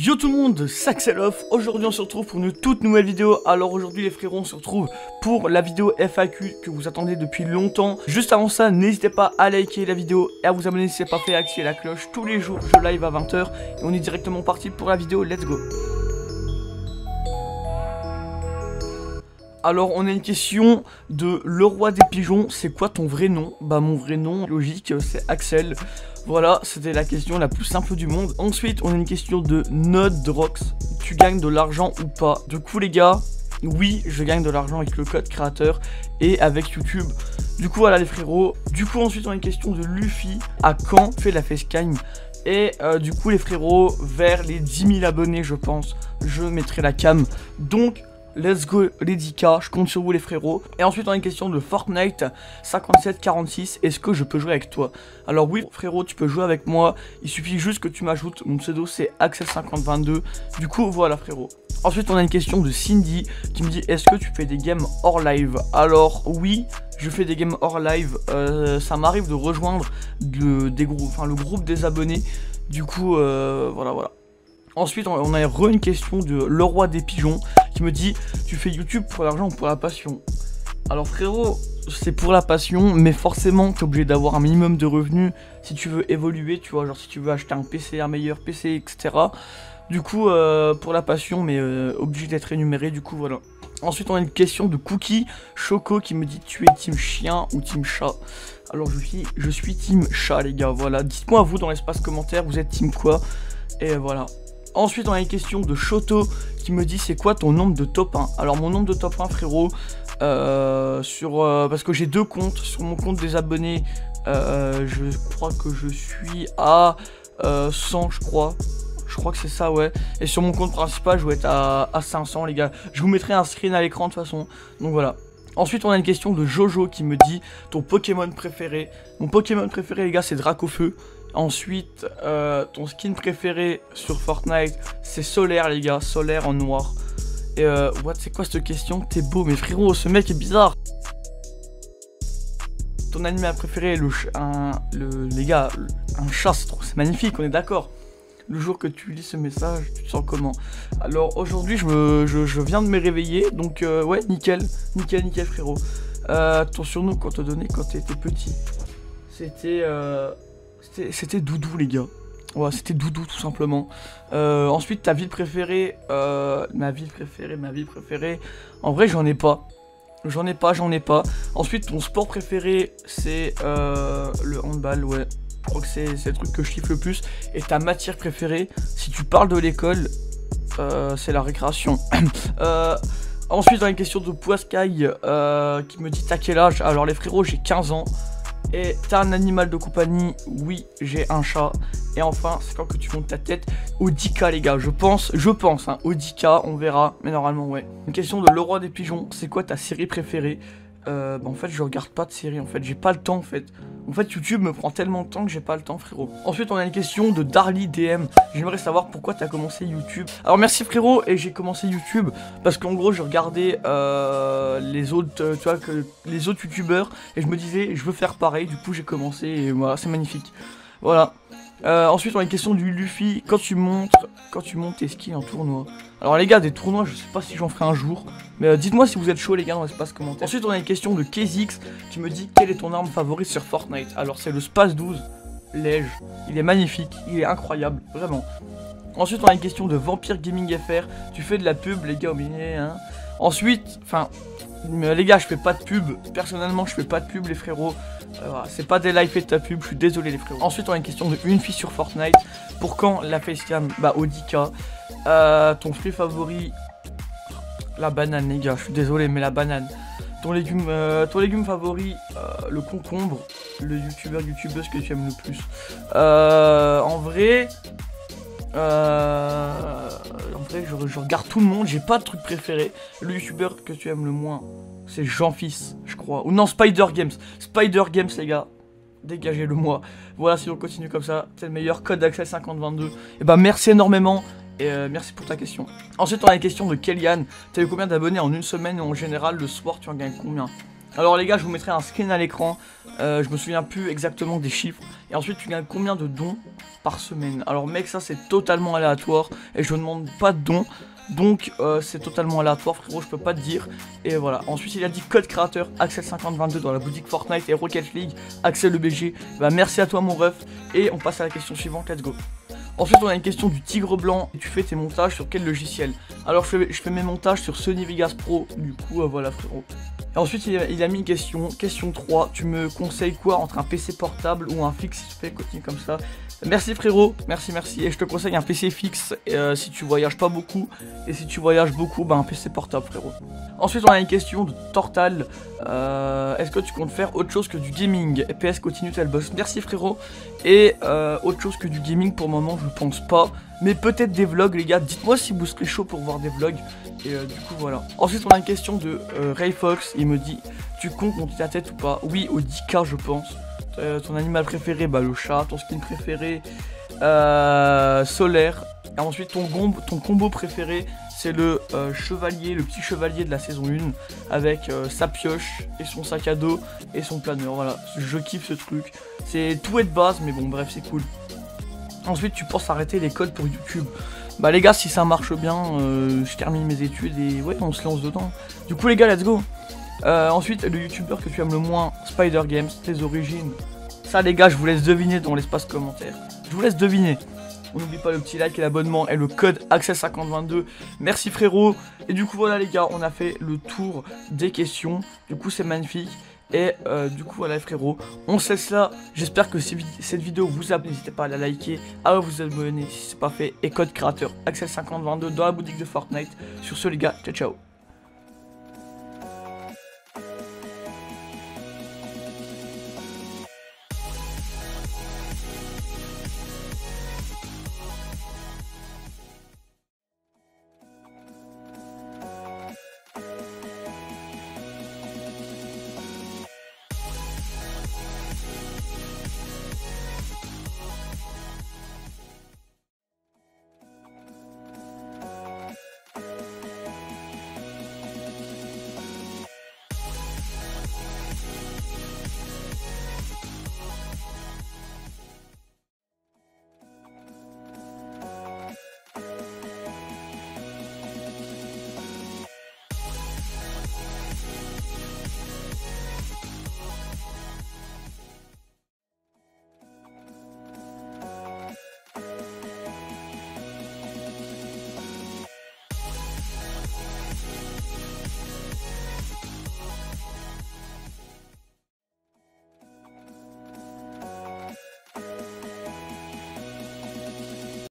Yo tout le monde, Saxeloff, aujourd'hui on se retrouve pour une toute nouvelle vidéo, alors aujourd'hui les frérots on se retrouve pour la vidéo FAQ que vous attendez depuis longtemps. Juste avant ça, n'hésitez pas à liker la vidéo et à vous abonner si c'est pas fait, à activer la cloche, tous les jours je live à 20h et on est directement parti pour la vidéo, let's go. Alors on a une question de le roi des pigeons, c'est quoi ton vrai nom? Bah mon vrai nom, logique, c'est Axel. Voilà, c'était la question la plus simple du monde. Ensuite, on a une question de Nodrox. Tu gagnes de l'argent ou pas? Du coup les gars, oui, je gagne de l'argent avec le code créateur et avec YouTube. Du coup, voilà les frérots. Du coup, ensuite, on a une question de Luffy. À quand fait la facecam et euh, du coup les frérots, vers les 10 000 abonnés je pense, je mettrai la cam. Donc Let's go Lady K, je compte sur vous les frérots. Et ensuite on a une question de Fortnite 5746, est-ce que je peux jouer avec toi? Alors oui frérot, tu peux jouer avec moi, il suffit juste que tu m'ajoutes, mon pseudo c'est Axel5022. Du coup voilà frérot. Ensuite on a une question de Cindy qui me dit est-ce que tu fais des games hors live? Alors oui, je fais des games hors live, euh, ça m'arrive de rejoindre le groupe des abonnés. Du coup euh, voilà voilà. Ensuite, on a re une question de Le Roi des Pigeons me dit Tu fais YouTube pour l'argent ou pour la passion Alors, frérot, c'est pour la passion, mais forcément, t'es obligé d'avoir un minimum de revenus si tu veux évoluer, tu vois, genre si tu veux acheter un PC, un meilleur PC, etc. Du coup, euh, pour la passion, mais euh, obligé d'être rémunéré, du coup, voilà. Ensuite, on a une question de Cookie Choco qui me dit Tu es team chien ou team chat? Alors, je suis, je suis team chat, les gars, voilà. Dites-moi, vous, dans l'espace commentaire, vous êtes team quoi? Et voilà. Ensuite, on a une question de Shoto qui me dit c'est quoi ton nombre de top 1 Alors, mon nombre de top 1, frérot, euh, sur, euh, parce que j'ai deux comptes. Sur mon compte des abonnés, euh, je crois que je suis à 100, je crois. Je crois que c'est ça, ouais. Et sur mon compte principal, je vais être à, à 500, les gars. Je vous mettrai un screen à l'écran de toute façon. Donc voilà. Ensuite, on a une question de Jojo qui me dit ton Pokémon préféré. Mon Pokémon préféré, les gars, c'est Dracofeu. Ensuite, euh, ton skin préféré sur Fortnite, c'est Solaire, les gars. Solaire en noir. Et euh, what, c'est quoi cette question? T'es beau, mais frérot, ce mec est bizarre. Ton animal préféré, le, un, le les gars, un chat, c'est magnifique, on est d'accord. Le jour que tu lis ce message, tu te sens comment? Alors aujourd'hui, je, je, viens de me réveiller, donc euh, ouais, nickel, nickel, nickel, frérot. Euh, ton surnom qu'on te donnait quand t'étais petit, c'était euh, c'était Doudou, les gars. Ouais, c'était Doudou, tout simplement. Euh, ensuite, ta ville préférée. Euh, ma ville préférée, ma ville préférée. En vrai, j'en ai pas. J'en ai pas, j'en ai pas. Ensuite, ton sport préféré, c'est euh, le handball, ouais. Je crois que c'est le truc que je kiffe le plus. Et ta matière préférée, si tu parles de l'école, c'est la récréation. ensuite, dans une question de Poiscaille qui me dit T'as quel âge? Alors, les frérots, j'ai 15 ans. Et t'as un animal de compagnie Oui, j'ai un chat. Et enfin, c'est quand que tu montes ta tête au 10K, les gars. Je pense, je pense, hein, au 10K, on verra. Mais normalement, ouais. Une question de Le Roi des Pigeons. C'est quoi ta série préférée? Euh, bah, En fait, je regarde pas de série. En fait, j'ai pas le temps, en fait. En fait, YouTube me prend tellement de temps que j'ai pas le temps, frérot. Ensuite, on a une question de Darly DM. J'aimerais savoir pourquoi t'as commencé YouTube. Alors, merci, frérot. Et j'ai commencé YouTube parce qu'en gros, je regardais euh, les autres, euh, que les autres YouTubeurs et je me disais, je veux faire pareil. Du coup, j'ai commencé et voilà, c'est magnifique. Voilà. Euh, ensuite, on a une question du Luffy. Quand tu montes, quand tu montes tes skis en tournoi. Alors les gars, des tournois, je sais pas si j'en ferai un jour. Mais euh, dites-moi si vous êtes chaud les gars dans l'espace commentaire. Ensuite, on a une question de KZX qui me dit quelle est ton arme favorite sur Fortnite? Alors c'est le Space 12 Lège. Il est magnifique, il est incroyable, vraiment. Ensuite, on a une question de Vampire Gaming FR. Tu fais de la pub, les gars, au milieu, hein. Ensuite, enfin, les gars, je fais pas de pub. Personnellement, je fais pas de pub, les frérots. Euh, c'est pas des live et de ta pub, je suis désolé, les frérots. Ensuite, on a une question de une fille sur Fortnite. Pour quand la facecam? Bah, Audika. Euh, ton fruit favori? La banane, les gars, je suis désolé, mais la banane. Ton légume, euh, ton légume favori, euh, le concombre, le youtubeur, youtubeuse que tu aimes le plus. en vrai, en je, regarde tout le monde, j'ai pas de truc préféré. Le youtubeur que tu aimes le moins, c'est Jean-Fils, je crois. Ou non, Spider Games. Spider Games, les gars. Dégagez-le moi. Voilà, si on continue comme ça, c'est le meilleur code d'accès 5022. Et bah, merci énormément. Et euh, merci pour ta question. Ensuite, on a une question de Kellyanne. T'as eu combien d'abonnés en une semaine et en général, le soir, tu en gagnes combien? Alors les gars, je vous mettrai un screen à l'écran. Euh, je me souviens plus exactement des chiffres. Et ensuite, tu gagnes combien de dons par semaine? Alors mec, ça c'est totalement aléatoire. Et je ne demande pas de dons. Donc euh, c'est totalement aléatoire frérot, je peux pas te dire. Et voilà. Ensuite il a dit code créateur Axel 5022 dans la boutique Fortnite et Rocket League, Axel le. Bah merci à toi mon ref. Et on passe à la question suivante, let's go. Ensuite, on a une question du tigre blanc. Tu fais tes montages sur quel logiciel? Alors, je fais, je fais, mes montages sur Sony Vegas Pro. Du coup, euh, voilà, frérot. Et ensuite, il a, mis une question. Question 3. Tu me conseilles quoi entre un PC portable ou un fixe Si tu fais continue comme ça. Merci frérot, merci merci. Et je te conseille un PC fixe euh, si tu voyages pas beaucoup. Et si tu voyages beaucoup, bah un PC portable frérot. Ensuite on a une question de Tortal. Euh, Est-ce que tu comptes faire autre chose que du gaming? PS continue tel boss? Merci frérot. Et euh, autre chose que du gaming pour le moment? Je pense pas. Mais peut-être des vlogs les gars. Dites-moi si vous serez chaud pour voir des vlogs. Et euh, du coup voilà. Ensuite on a une question de euh, Ray Fox. Il me dit tu comptes monter ta tête ou pas? Oui au 10k je pense. Euh, ton animal préféré, bah le chat, ton skin préféré, solaire. Et ensuite ton, ton combo préféré, c'est le chevalier, le petit chevalier de la saison 1, avec sa pioche et son sac à dos et son planeur. Voilà, je kiffe ce truc. C'est tout est de base, mais bon bref, c'est cool. Ensuite, tu penses arrêter les codes pour YouTube. Bah les gars, si ça marche bien, euh, je termine mes études et ouais, on se lance dedans. Du coup les gars, let's go euh, ensuite, le youtubeur que tu aimes le moins, Spider Games, tes origines. Ça, les gars, je vous laisse deviner dans l'espace commentaire. Je vous laisse deviner. On n'oublie pas le petit like et l'abonnement et le code Access5022. Merci frérot. Et du coup, voilà, les gars, on a fait le tour des questions. Du coup, c'est magnifique. Et euh, du coup voilà frérot, on se laisse là. J'espère que cette vidéo vous a plu. N'hésitez pas à la liker, à vous abonner si c'est pas fait. Et code créateur Axel5022 dans la boutique de Fortnite. Sur ce les gars, ciao ciao.